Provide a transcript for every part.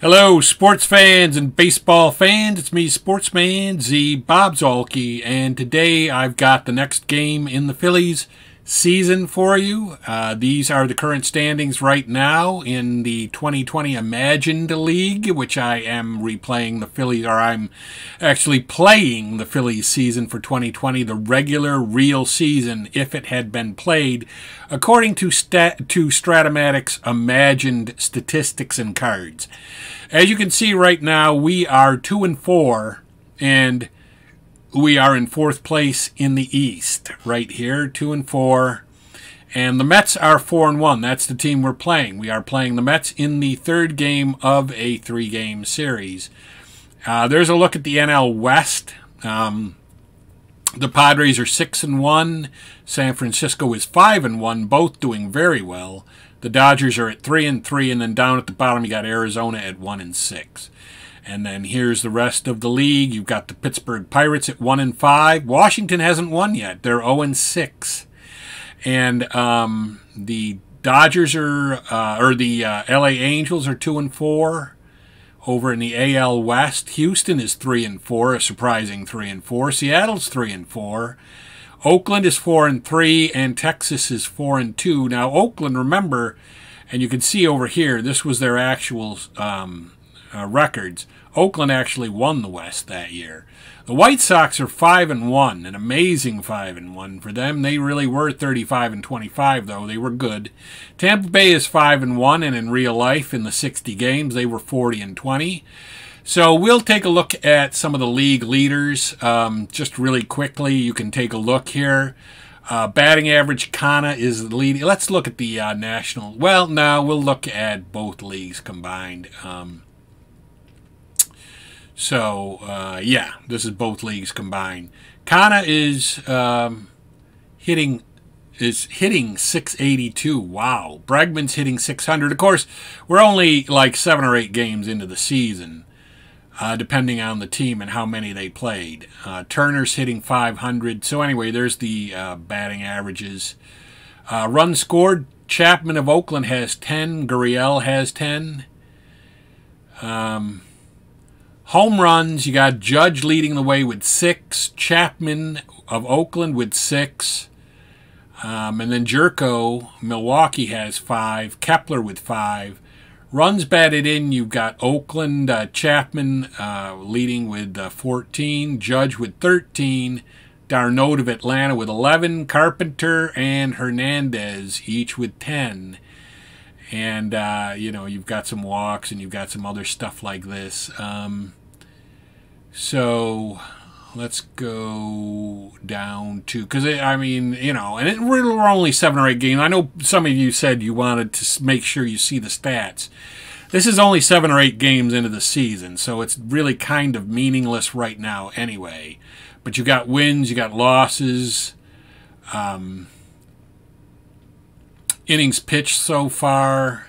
Hello, sports fans and baseball fans. It's me, Sportsman Z Bob Zuhlke, and today I've got the next game in the Phillies season for you. Uh, these are the current standings right now in the 2020 Imagined League, which I am replaying the Phillies, or I'm actually playing the Phillies season for 2020, the regular real season, if it had been played, according to, stat, to Strat-O-Matic's Imagined Statistics and Cards. As you can see right now, we are 2 and 4, and we are in fourth place in the East, right here, two and four. And the Mets are four and one. That's the team we're playing. We are playing the Mets in the third game of a three-game series. Uh, there's a look at the NL West. Um, the Padres are six and one. San Francisco is five and one, both doing very well. The Dodgers are at three and three, and then down at the bottom you got Arizona at one and six. And then here's the rest of the league. You've got the Pittsburgh Pirates at 1 and 5. Washington hasn't won yet. They're 0 and 6. And um, the Dodgers are, uh, or the uh, LA Angels are 2 and 4. Over in the AL West, Houston is 3 and 4, a surprising 3 and 4. Seattle's 3 and 4. Oakland is 4 and 3 and Texas is 4 and 2. Now Oakland, remember, and you can see over here, this was their actual um, uh, records. Oakland actually won the West that year. The White Sox are five and one, an amazing five and one for them. They really were 35 and 25, though they were good. Tampa Bay is five and one, and in real life, in the 60 games, they were 40 and 20. So we'll take a look at some of the league leaders um, just really quickly. You can take a look here. Uh, batting average, Kana is leading. Let's look at the uh, national. Well, now we'll look at both leagues combined. Um, so, uh, yeah, this is both leagues combined. Kana is um, hitting is hitting 682. Wow. Bregman's hitting 600. Of course, we're only like seven or eight games into the season, uh, depending on the team and how many they played. Uh, Turner's hitting 500. So, anyway, there's the uh, batting averages. Uh, runs scored, Chapman of Oakland has 10. Gurriel has 10. Um, Home runs, you got Judge leading the way with six, Chapman of Oakland with six, um, and then Jerko, Milwaukee has five, Kepler with five. Runs batted in, you've got Oakland, uh, Chapman uh, leading with uh, 14, Judge with 13, d'Arnaud of Atlanta with 11, Carpenter and Hernandez each with 10 and uh, you know you've got some walks and you've got some other stuff like this. Um, so let's go down to because I mean you know, and it were only seven or eight games. I know some of you said you wanted to make sure you see the stats. This is only seven or eight games into the season, so it's really kind of meaningless right now anyway. But you got wins, you got losses, um, innings pitched so far.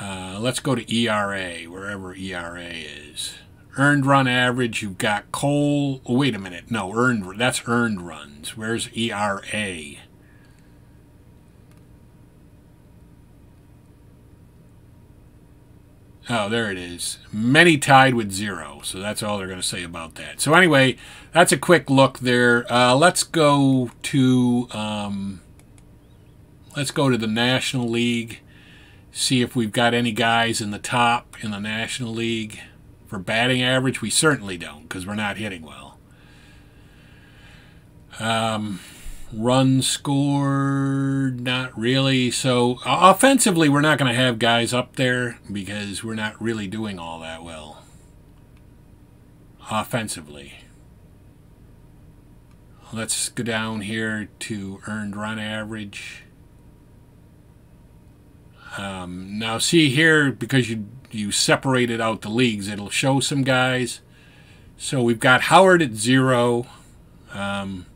Uh, let's go to ERA, wherever ERA is. Earned run average, you've got Cole. Oh, wait a minute. No, earned. That's earned runs. Where's ERA? Oh, there it is. Many tied with zero. So that's all they're going to say about that. So anyway, that's a quick look there. Uh, let's go to um, let's go to the National League. See if we've got any guys in the top in the National League. For batting average, we certainly don't because we're not hitting well. Um, runs scored, not really. So offensively, we're not going to have guys up there because we're not really doing all that well. Offensively. Let's go down here to earned run average. Um, now see here, because you you separated out the leagues, it'll show some guys. So we've got Howard at zero. Um,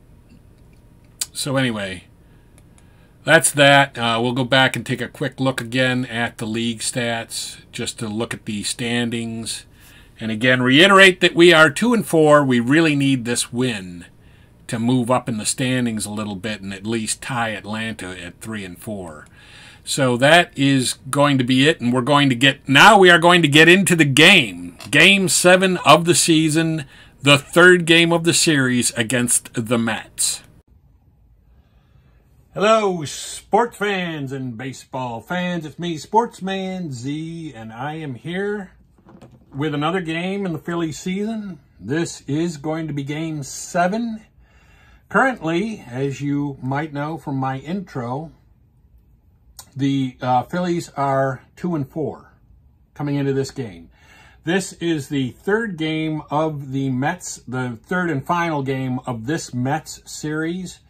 so anyway, that's that. Uh, we'll go back and take a quick look again at the league stats, just to look at the standings. And again, reiterate that we are two and four. We really need this win to move up in the standings a little bit and at least tie Atlanta at three and four. So that is going to be it. And we're going to get, now we are going to get into the game. Game seven of the season, the third game of the series against the Mets. Hello, sports fans and baseball fans. It's me, Sportsman Z, and I am here with another game in the Philly season. This is going to be game seven. Currently, as you might know from my intro, the uh, Phillies are two and four coming into this game. This is the third game of the Mets, the third and final game of this Mets series.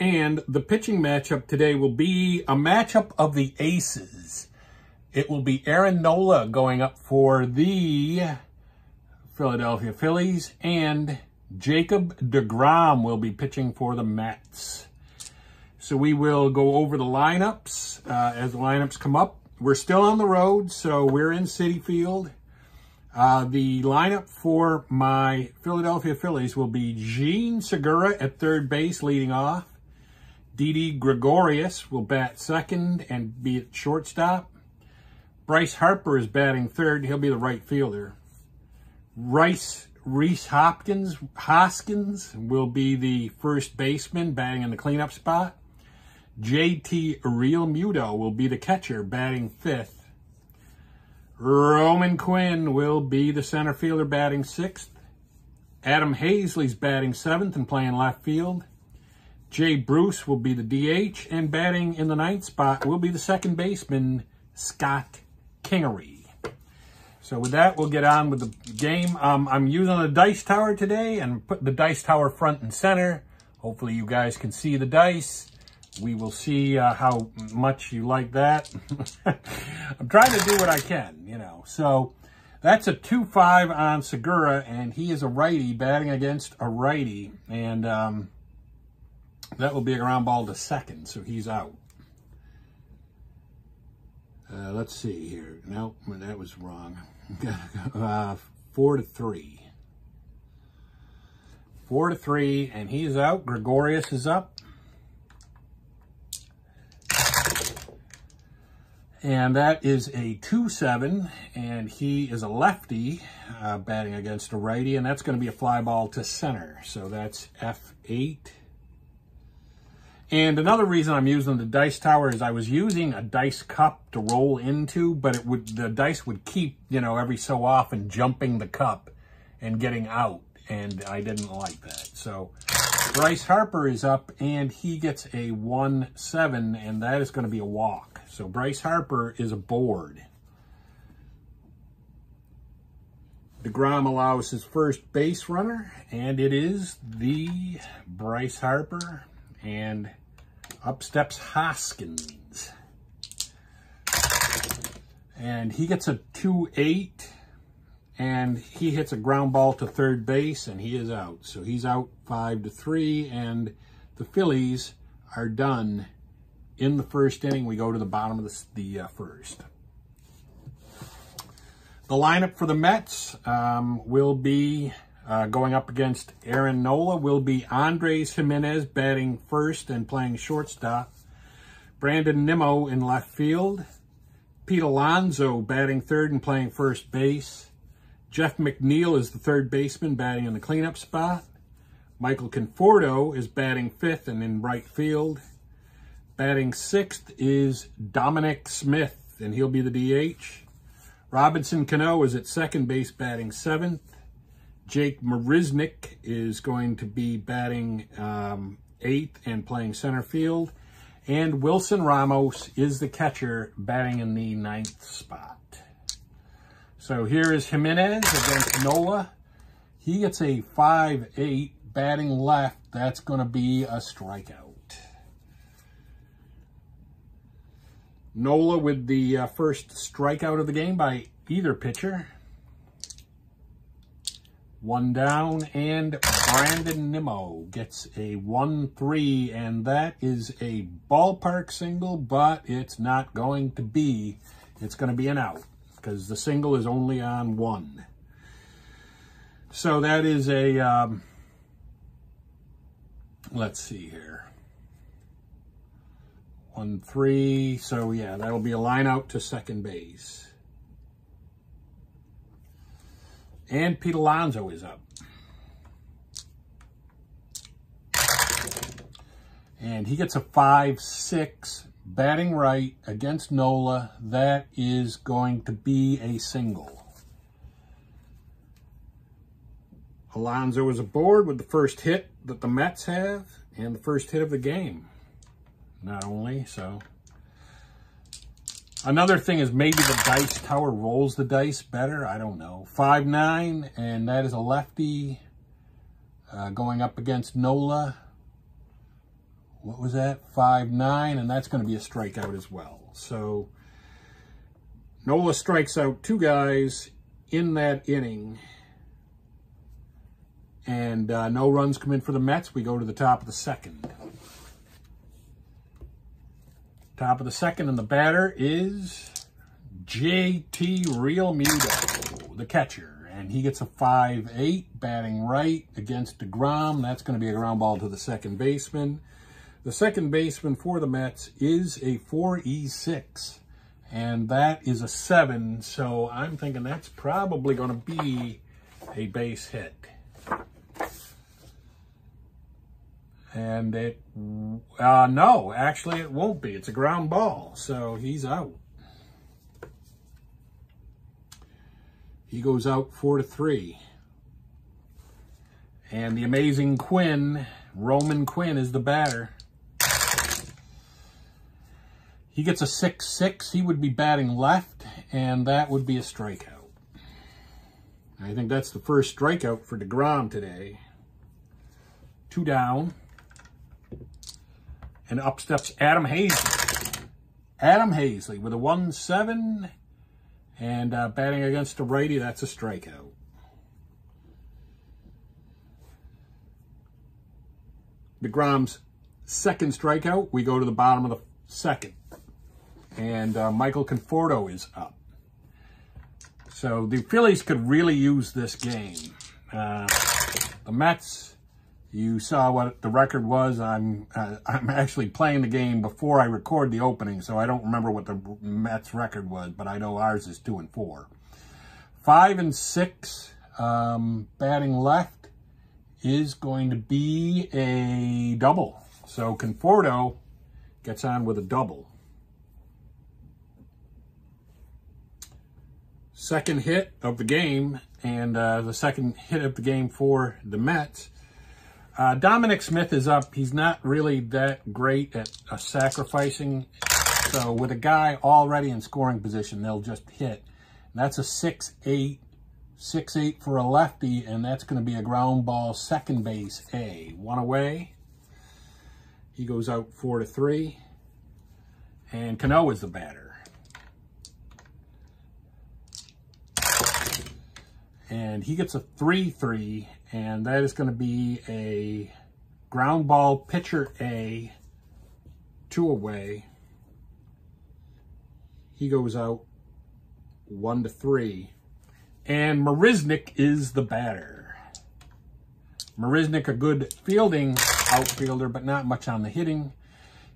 And the pitching matchup today will be a matchup of the aces. It will be Aaron Nola going up for the Philadelphia Phillies, and Jacob DeGrom will be pitching for the Mets. So we will go over the lineups uh, as the lineups come up. We're still on the road, so we're in Citi Field. Uh, the lineup for my Philadelphia Phillies will be Jean Segura at third base leading off. Didi Gregorius will bat second and be at shortstop. Bryce Harper is batting third. He'll be the right fielder. Rice Rhys Hopkins Hoskins will be the first baseman batting in the cleanup spot. JT Realmuto will be the catcher batting fifth. Roman Quinn will be the center fielder batting sixth. Adam Haseley's batting seventh and playing left field. Jay Bruce will be the DH and batting in the ninth spot will be the second baseman, Scott Kingery. So with that, we'll get on with the game. Um, I'm using a dice tower today and put the dice tower front and center. Hopefully you guys can see the dice. We will see uh, how much you like that. I'm trying to do what I can, you know. So that's a 2-5 on Segura, and he is a righty batting against a righty. And um, that will be a ground ball to second, so he's out. Uh, let's see here. No, that was wrong. uh, four to three. Four to three, and he's out. Gregorius is up. And that is a 2-7, and he is a lefty uh, batting against a righty, and that's going to be a fly ball to center. So that's F8. And another reason I'm using the dice tower is I was using a dice cup to roll into, but it would the dice would keep, you know, every so often jumping the cup and getting out. And I didn't like that. So Bryce Harper is up and he gets a 1-7 and that is going to be a walk. So Bryce Harper is aboard. board. DeGrom allows his first base runner, and it is the Bryce Harper. And up steps Hoskins. And he gets a 2-8, and he hits a ground ball to third base, and he is out. So he's out 5 to three, and the Phillies are done in the first inning. We go to the bottom of the, the uh, first. The lineup for the Mets um, will be uh, going up against Aaron Nola will be Andres Gimenez batting first and playing shortstop. Brandon Nimmo in left field. Pete Alonso batting third and playing first base. Jeff McNeil is the third baseman batting in the cleanup spot. Michael Conforto is batting fifth and in right field. Batting sixth is Dominic Smith, and he'll be the DH. Robinson Cano is at second base batting seventh. Jake Marisnick is going to be batting um, eighth and playing center field. And Wilson Ramos is the catcher batting in the ninth spot. So here is Gimenez against Nola. He gets a 5-8 batting left. That's going to be a strikeout. Nola with the uh, first strikeout of the game by either pitcher. One down, and Brandon Nimmo gets a 1-3, and that is a ballpark single, but it's not going to be. It's going to be an out, because the single is only on one. So that is a, um, let's see here. One, three. So, yeah, that'll be a line out to second base. And Pete Alonso is up. And he gets a 5-6 batting right against Nola. That is going to be a single. Alonso is aboard with the first hit that the Mets have and the first hit of the game. Not only, so. Another thing is maybe the dice tower rolls the dice better. I don't know. 5-9, and that is a lefty uh, going up against Nola. What was that? 5-9, and that's going to be a strikeout as well. So Nola strikes out two guys in that inning. And uh, no runs come in for the Mets. We go to the top of the second. Top of the second, and the batter is JT Realmuto, the catcher. And he gets a 5-8, batting right against DeGrom. That's going to be a ground ball to the second baseman. The second baseman for the Mets is a 4E6. And that is a 7, so I'm thinking that's probably going to be a base hit. And it, uh, no, actually it won't be. It's a ground ball, so he's out. He goes out four to three. And the amazing Quinn, Roman Quinn is the batter. He gets a 6-6. He would be batting left, and that would be a strikeout. I think that's the first strikeout for DeGrom today. Two down. And up steps Adam Haseley. Adam Haseley with a 1-7 and uh, batting against a righty, that's a strikeout. DeGrom's second strikeout, we go to the bottom of the second. And uh, Michael Conforto is up. So the Phillies could really use this game. Uh, the Mets you saw what the record was. I'm uh, I'm actually playing the game before I record the opening, so I don't remember what the Mets record was, but I know ours is two and four. Five and six, um, batting left is going to be a double. So Conforto gets on with a double. Second hit of the game, and uh, the second hit of the game for the Mets uh, Dominic Smith is up. He's not really that great at uh, sacrificing. So with a guy already in scoring position, they'll just hit. that's a 6-8, 6-8 for a lefty, and that's going to be a ground ball second base A. One away. He goes out 4 to three. And Cano is the batter. And he gets a 3-3 and that is going to be a ground ball pitcher A, two away. He goes out one to three. And Marisnick is the batter. Marisnick, a good fielding outfielder, but not much on the hitting.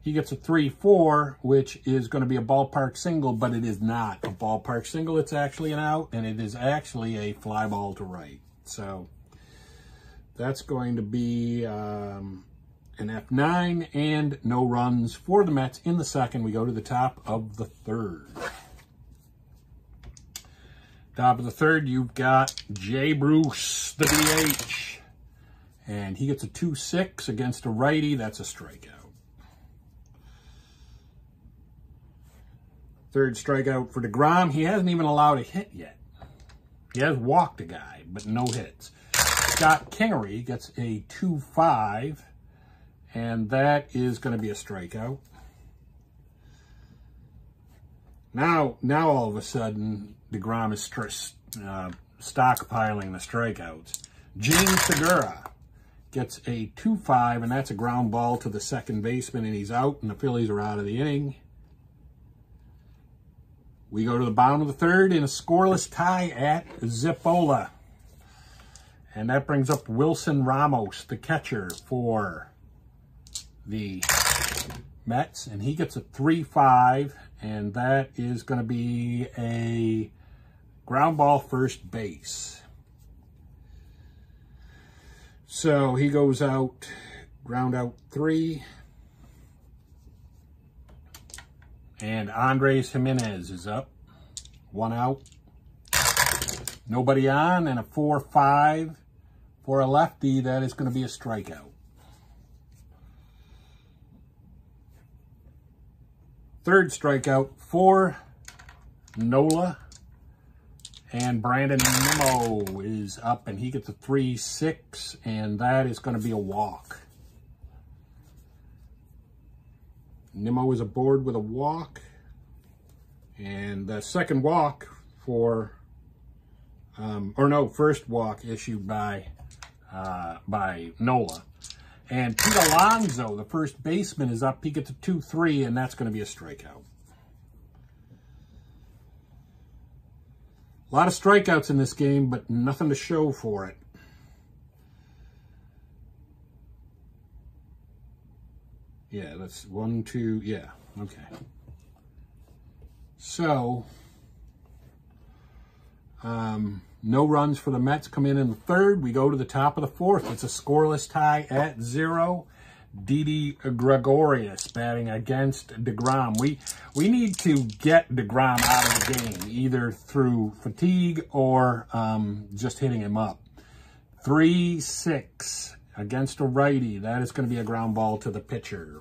He gets a 3-4, which is going to be a ballpark single, but it is not a ballpark single. It's actually an out, and it is actually a fly ball to right. So that's going to be um, an F9 and no runs for the Mets in the second. We go to the top of the third. Top of the third, you've got Jay Bruce, the DH. And he gets a 2-6 against a righty. That's a strikeout. Third strikeout for DeGrom. He hasn't even allowed a hit yet. He has walked a guy, but no hits. Scott Kingery gets a 2-5, and that is going to be a strikeout. Now, now all of a sudden, DeGrom is uh, stockpiling the strikeouts. James Segura gets a 2-5, and that's a ground ball to the second baseman, and he's out, and the Phillies are out of the inning. We go to the bottom of the third in a scoreless tie at Zipola. And that brings up Wilson Ramos, the catcher for the Mets, and he gets a 3-5, and that is going to be a ground ball first base. So he goes out, ground out three. And Andres Gimenez is up. One out. Nobody on and a 4-5 for a lefty. That is going to be a strikeout. Third strikeout for Nola. And Brandon Nimmo is up and he gets a 3-6 and that is going to be a walk. Nimmo is aboard with a walk. And the second walk for, um, or no, first walk issued by, uh, by Nola. And Pete Alonso, the first baseman, is up. He gets a 2-3, and that's going to be a strikeout. A lot of strikeouts in this game, but nothing to show for it. Yeah, that's one, two, yeah, okay. So, um, no runs for the Mets come in in the third. We go to the top of the fourth. It's a scoreless tie at zero. Didi Gregorius batting against DeGrom. We we need to get DeGrom out of the game, either through fatigue or um, just hitting him up. 3-6 against a righty. That is going to be a ground ball to the pitcher.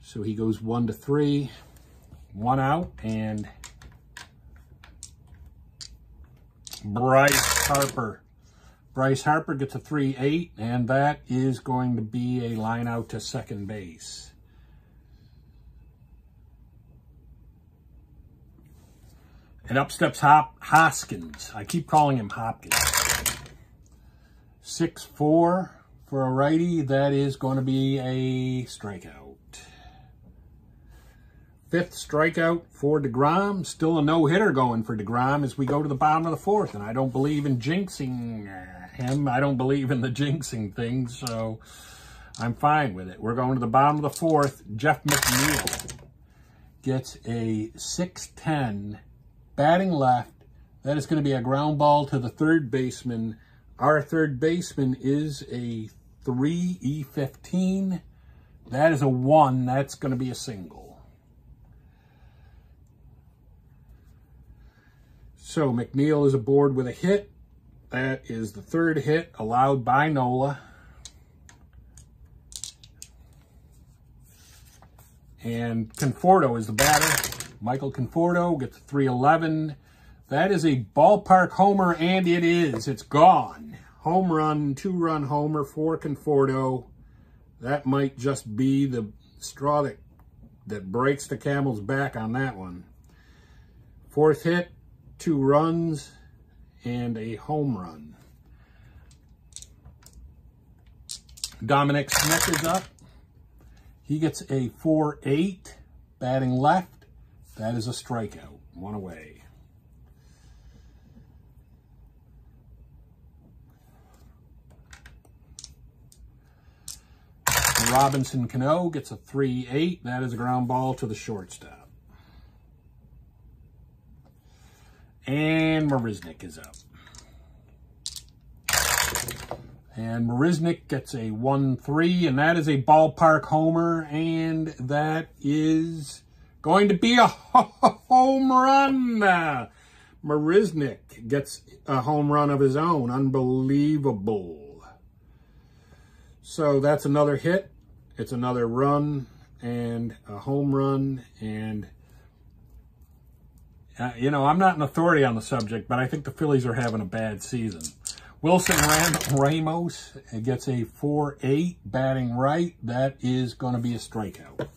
So he goes one to three, one out, and Bryce Harper. Bryce Harper gets a 3-8, and that is going to be a line out to second base. And up steps Hop Hoskins. I keep calling him Hopkins. 6-4 for a righty. That is going to be a strikeout. Fifth strikeout for DeGrom. Still a no-hitter going for DeGrom as we go to the bottom of the fourth. And I don't believe in jinxing him. I don't believe in the jinxing thing, so I'm fine with it. We're going to the bottom of the fourth. Jeff McNeil gets a 6'10", batting left. That is going to be a ground ball to the third baseman. Our third baseman is a 3E15. That is a 1. That's going to be a single. So McNeil is aboard with a hit. That is the third hit allowed by Nola. And Conforto is the batter. Michael Conforto gets 311. That is a ballpark homer, and it is. It's gone. Home run, two-run homer for Conforto. That might just be the straw that, that breaks the camel's back on that one. Fourth hit, two runs and a home run. Dominic Smith is up. He gets a 4-8 batting left. That is a strikeout. One away. Robinson Cano gets a 3-8. That is a ground ball to the shortstop. And Marisnick is up. And Marisnick gets a 1-3, and that is a ballpark homer, and that is going to be a home run. Marisnick gets a home run of his own. Unbelievable. So that's another hit. It's another run and a home run, and uh, you know, I'm not an authority on the subject, but I think the Phillies are having a bad season. Wilson Ram Ramos gets a 4-8 batting right. That is going to be a strikeout.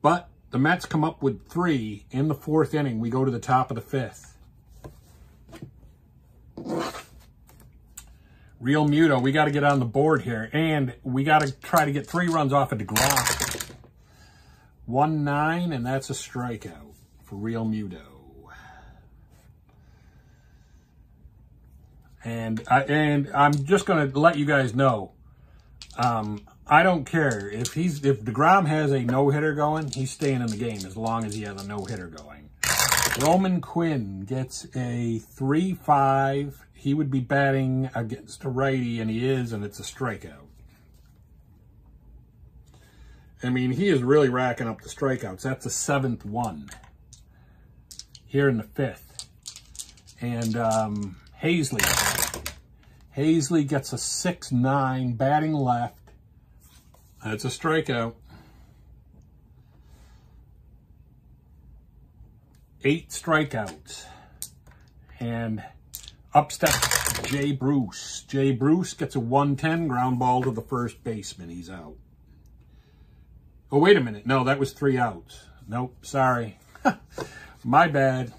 But the Mets come up with three in the fourth inning. We go to the top of the fifth. Realmuto, we got to get on the board here. And we got to try to get three runs off of DeGrom. 1-9, and that's a strikeout for Realmuto. And I, and I'm just going to let you guys know, um, I don't care if he's if Degrom has a no hitter going, he's staying in the game as long as he has a no hitter going. Roman Quinn gets a three five. He would be batting against a righty, and he is, and it's a strikeout. I mean, he is really racking up the strikeouts. That's the seventh one here in the fifth. And um, Haseley, Haseley gets a 6-9, batting left. That's a strikeout. Eight strikeouts. And up steps Jay Bruce. Jay Bruce gets a 110 ground ball to the first baseman. He's out. Oh, wait a minute. No, that was three outs. Nope, sorry. My bad.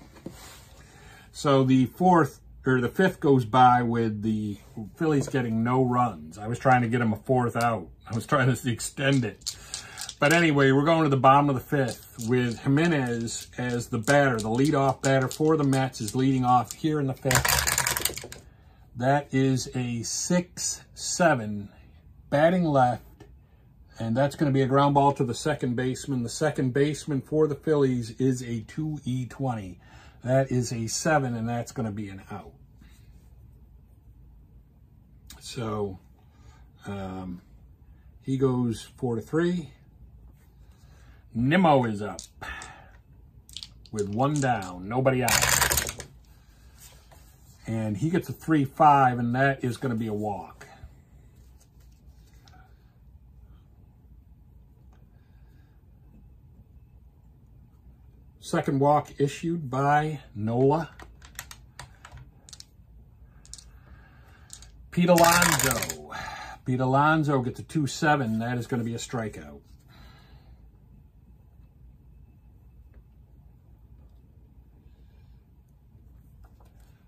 So the fourth or the fifth goes by with the Phillies getting no runs. I was trying to get them a fourth out. I was trying to extend it. But anyway, we're going to the bottom of the fifth with Gimenez as the batter. The leadoff batter for the Mets is leading off here in the fifth. That is a 6-7 batting left. And that's going to be a ground ball to the second baseman. The second baseman for the Phillies is a 2E20. That is a 7, and that's going to be an out. So um, he goes 4 to 3. Nimmo is up with one down, nobody out. And he gets a 3-5, and that is going to be a walk. Second walk issued by Nola. Pete Alonso. Pete Alonso gets a 2-7. That is going to be a strikeout.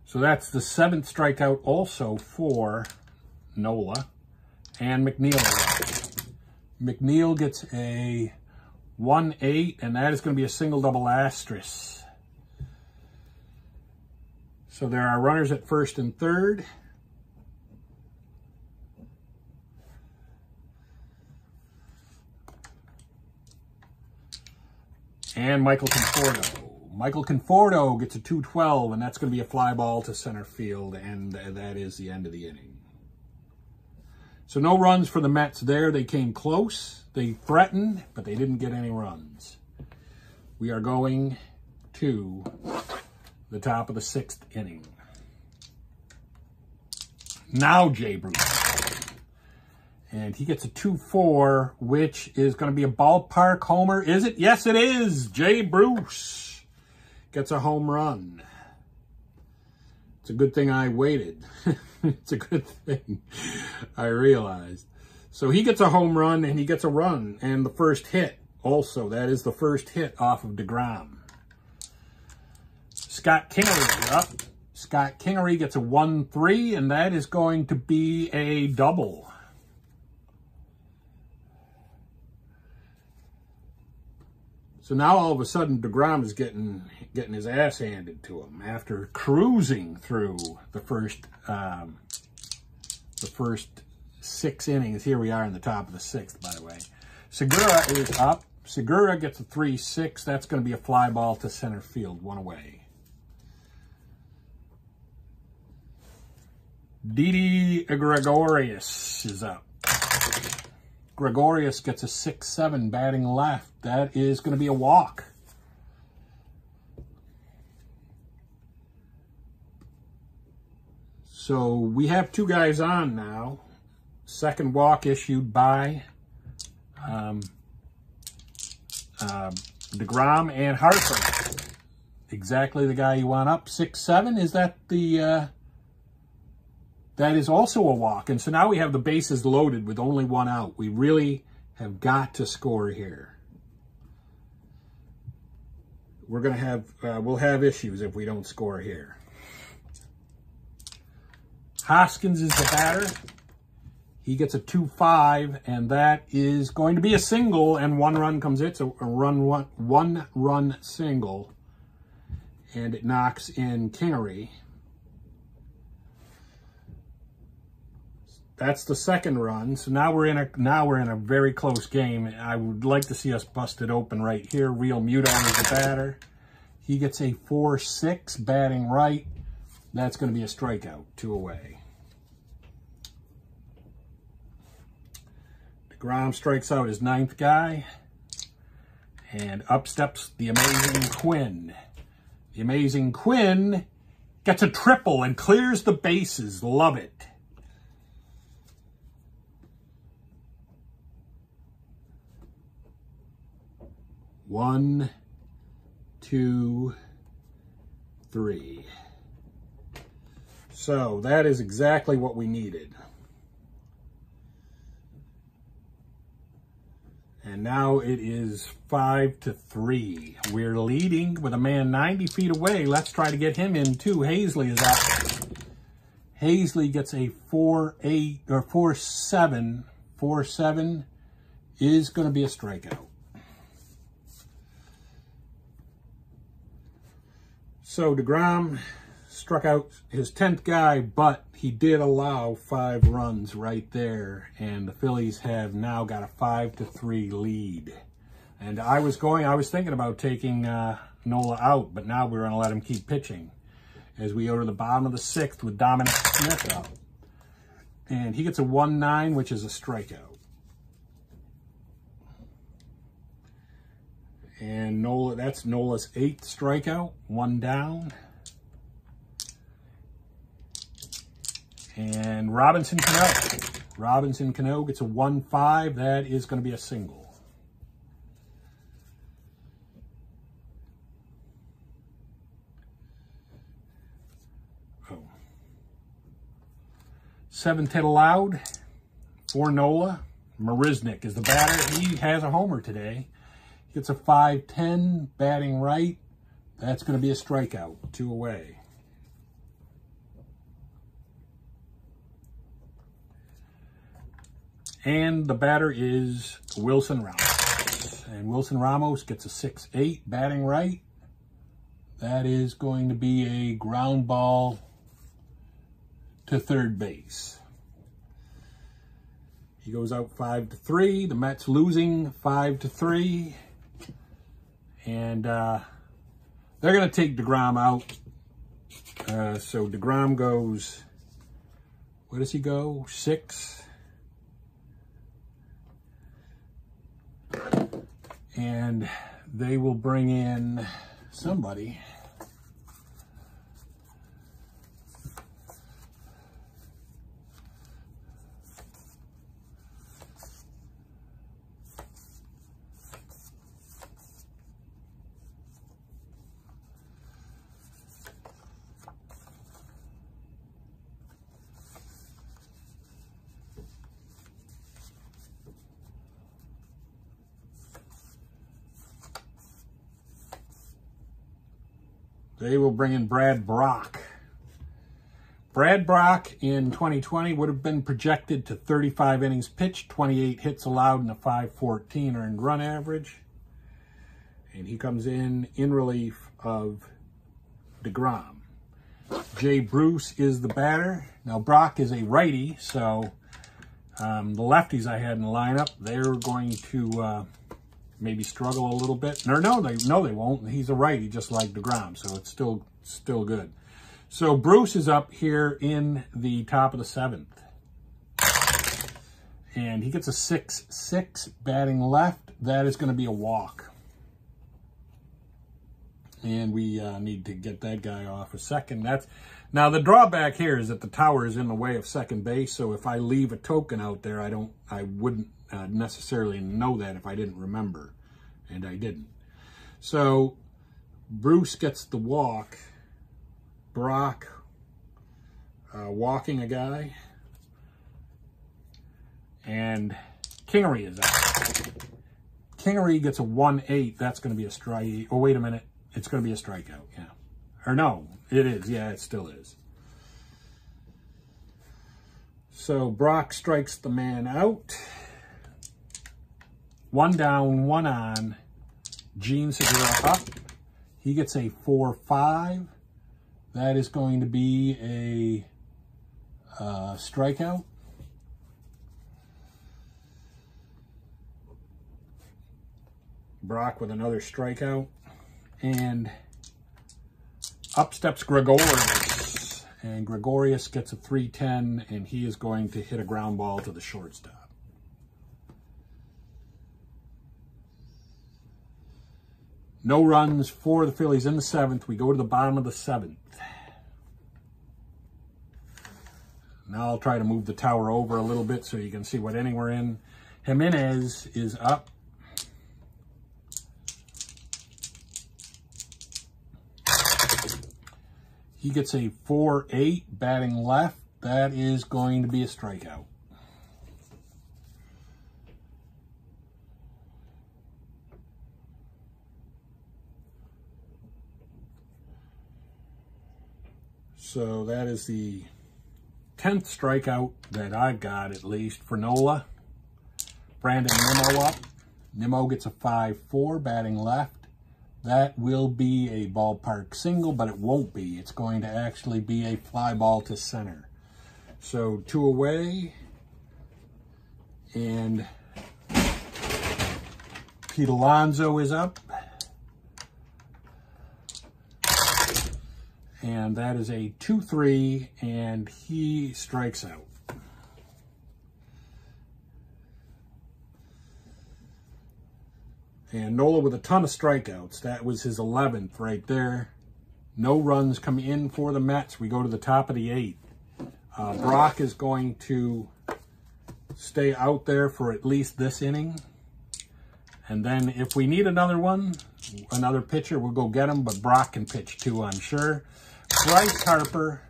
So that's the seventh strikeout also for Nola and McNeil. McNeil gets a 1-8, and that is going to be a single double asterisk. So there are runners at first and third. And Michael Conforto. Michael Conforto gets a 212, and that's going to be a fly ball to center field, and that is the end of the inning. So no runs for the Mets there. They came close. They threatened, but they didn't get any runs. We are going to the top of the sixth inning. Now Jay Bruce. And he gets a 2-4, which is going to be a ballpark homer. Is it? Yes, it is. Jay Bruce gets a home run. It's a good thing I waited. it's a good thing, I realized. So he gets a home run and he gets a run and the first hit also. That is the first hit off of DeGrom. Scott Kingery up. Scott Kingery gets a 1-3 and that is going to be a double. So now all of a sudden DeGrom is getting getting his ass handed to him after cruising through the first um, the first six innings. Here we are in the top of the sixth, by the way. Segura is up. Segura gets a 3-6. That's going to be a fly ball to center field, one away. Didi Gregorius is up. Gregorius gets a 6-7 batting left. That is going to be a walk. So we have two guys on now. Second walk issued by um, uh, DeGrom and Harper. Exactly the guy you want up. 6-7, is that the... Uh, that is also a walk. And so now we have the bases loaded with only one out. We really have got to score here. We're going to have, uh, we'll have issues if we don't score here. Hoskins is the batter. He gets a 2-5, and that is going to be a single, and one run comes in. It's a run, one, one run single, and it knocks in Kingery. That's the second run. So now we're in a now we're in a very close game. I would like to see us bust it open right here. Realmuto is the batter. He gets a 4-6 batting right. That's going to be a strikeout, two away. DeGrom strikes out his ninth guy. And up steps the amazing Quinn. The amazing Quinn gets a triple and clears the bases. Love it. One, two, three. So that is exactly what we needed. And now it is five to three. We're leading with a man 90 feet away. Let's try to get him in too. Haseley is up. Haseley gets a four eight or four seven. Four seven is going to be a strikeout. So DeGrom struck out his 10th guy, but he did allow five runs right there. And the Phillies have now got a five to three lead. And I was going, I was thinking about taking uh, Nola out, but now we're going to let him keep pitching as we go to the bottom of the sixth with Dominic Smith out. And he gets a 1-9, which is a strikeout. And Nola, that's Nola's eighth strikeout, one down. And Robinson Cano. Robinson Cano gets a 1-5. That is going to be a single. Oh. Seventh hit allowed for Nola. Marisnick is the batter. He has a homer today. Gets a 5-10 batting right. That's going to be a strikeout. Two away. And the batter is Wilson Ramos. And Wilson Ramos gets a 6-8 batting right. That is going to be a ground ball to third base. He goes out 5 to 3. The Mets losing 5 to 3. And uh, they're going to take DeGrom out. Uh, so DeGrom goes, where does he go? Six. And they will bring in somebody. They will bring in Brad Brach. Brad Brach in 2020 would have been projected to 35 innings pitched, 28 hits allowed, and a 514 earned run average. And he comes in in relief of DeGrom. Jay Bruce is the batter. Now, Brach is a righty, so um, the lefties I had in the lineup, they're going to uh, maybe struggle a little bit. No, no, they no they won't. He's a righty, just like ground, so it's still still good. So Bruce is up here in the top of the seventh, and he gets a six six batting left. That is going to be a walk, and we uh, need to get that guy off a second. That's now the drawback here is that the tower is in the way of second base. So if I leave a token out there, I don't, I wouldn't uh, necessarily know that if I didn't remember, and I didn't. So Bruce gets the walk, Brach uh, walking a guy, and Kingery is out. Kingery gets a 1-8. That's going to be a strike. Oh, wait a minute. It's going to be a strikeout, yeah. Or no, it is. Yeah, it still is. So Brach strikes the man out. One down, one on. Jean Segura up. He gets a 4-5. That is going to be a uh, strikeout. Brach with another strikeout. And up steps Gregorius. And Gregorius gets a 310, and he is going to hit a ground ball to the shortstop. No runs for the Phillies in the seventh. We go to the bottom of the seventh. Now I'll try to move the tower over a little bit so you can see what inning we're in. Gimenez is up. He gets a 4-8 batting left. That is going to be a strikeout. So that is the 10th strikeout that I've got, at least, for Nola. Brandon Nimmo up. Nimmo gets a 5-4, batting left. That will be a ballpark single, but it won't be. It's going to actually be a fly ball to center. So two away. And Pete Alonso is up. And that is a 2-3, and he strikes out. And Nola with a ton of strikeouts. That was his 11th right there. No runs come in for the Mets. We go to the top of the eighth. Uh, Brach is going to stay out there for at least this inning. And then if we need another one, another pitcher, we'll go get him. But Brach can pitch too, I'm sure. Bryce Harper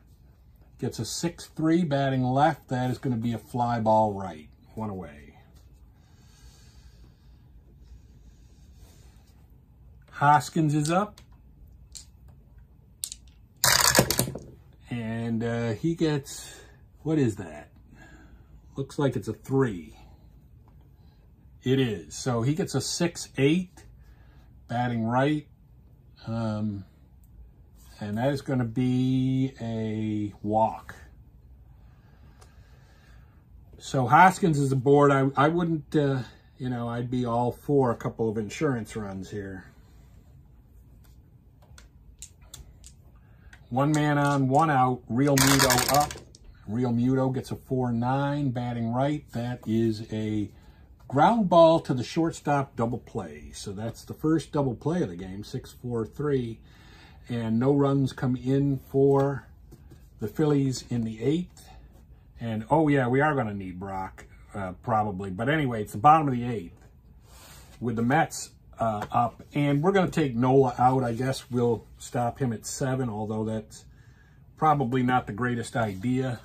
gets a 6-3 batting left. That is going to be a fly ball right. One away. Hoskins is up. And uh, he gets, what is that? Looks like it's a 3. It is. So he gets a 6-8 batting right. Um, and that is going to be a walk. So Hoskins is aboard. I, I wouldn't, uh, you know, I'd be all for a couple of insurance runs here. One man on, one out. Realmuto up. Realmuto gets a 4-9, batting right. That is a ground ball to the shortstop double play. So that's the first double play of the game, 6-4-3 and no runs come in for the Phillies in the eighth. And, oh, yeah, we are going to need Brach, uh, probably. But anyway, it's the bottom of the eighth with the Mets uh, up. And we're going to take Nola out. I guess we'll stop him at seven, although that's probably not the greatest idea.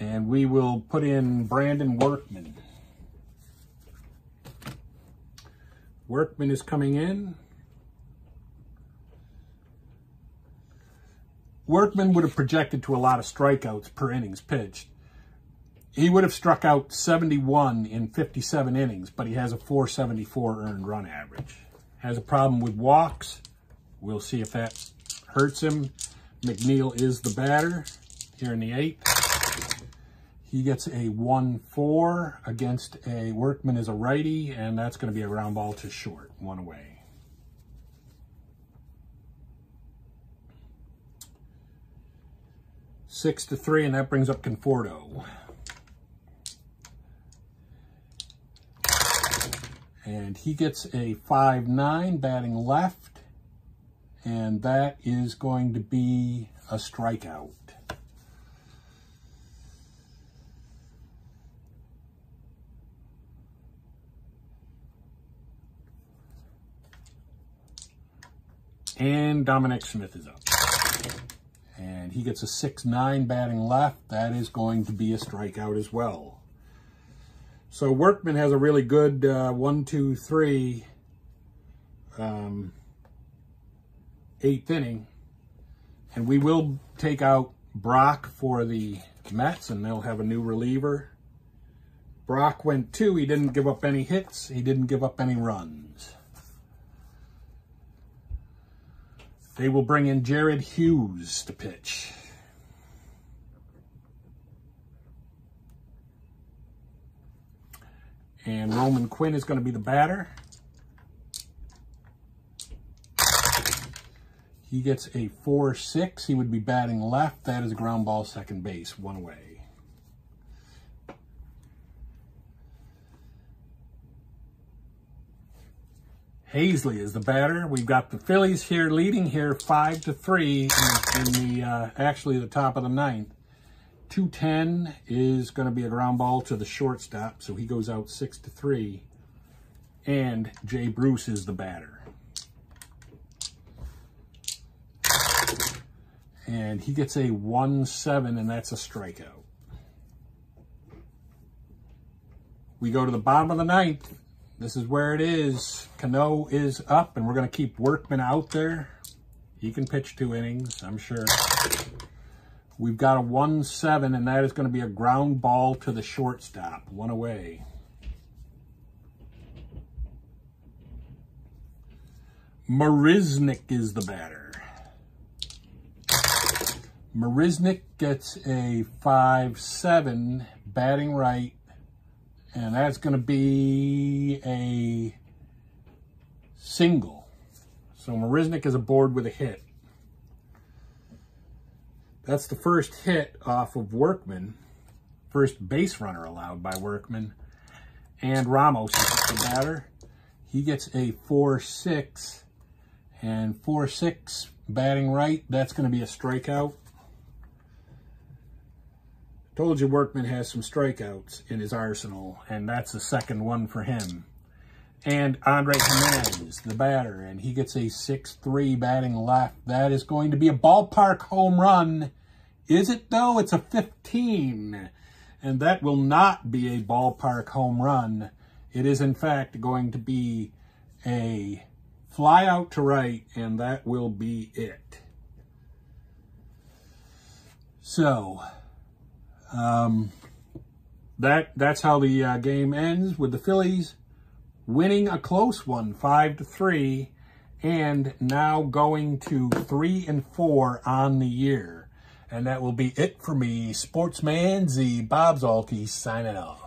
And we will put in Brandon Workman. Workman is coming in. Workman would have projected to a lot of strikeouts per innings pitched. He would have struck out 71 in 57 innings, but he has a 474 earned run average. Has a problem with walks. We'll see if that hurts him. McNeil is the batter here in the eighth. He gets a 1-4 against a Workman as a righty, and that's going to be a ground ball to short, one away. Six to three, and that brings up Conforto. And he gets a 5-9 batting left, and that is going to be a strikeout. And Dominic Smith is up. And he gets a 6-9 batting left. That is going to be a strikeout as well. So Workman has a really good uh, um, eighth inning. And we will take out Brach for the Mets, and they'll have a new reliever. Brach went two. He didn't give up any hits. He didn't give up any runs. They will bring in Jared Hughes to pitch. And Roman Quinn is going to be the batter. He gets a 4-6. He would be batting left. That is a ground ball second base, one away. Haseley is the batter. We've got the Phillies here leading here 5 to three in, in the uh, actually the top of the ninth. 210 is going to be a ground ball to the shortstop, so he goes out 6 to three. And Jay Bruce is the batter. and he gets a 1-7, and that's a strikeout. We go to the bottom of the ninth. This is where it is. Cano is up, and we're going to keep Workman out there. He can pitch two innings, I'm sure. We've got a 1-7, and that is going to be a ground ball to the shortstop. One away. Marisnick is the batter. Marisnick gets a 5-7 batting right, and that's going to be a single. So Marisnick is aboard with a hit. That's the first hit off of Workman. First base runner allowed by Workman. And Ramos is the batter. He gets a 4-6. And 4-6 batting right, that's going to be a strikeout. Told you Workman has some strikeouts in his arsenal, and that's the second one for him. And Andre Gimenez, the batter, and he gets a 6-3 batting left. That is going to be a ballpark home run. Is it, though? It's a 15. And that will not be a ballpark home run. It is, in fact, going to be a fly out to right, and that will be it. So, um, that that's how the uh, game ends with the Phillies winning a close one, five to three, and now going to three and four on the year. And that will be it for me, Sportsman Z Bob Zuhlke signing off.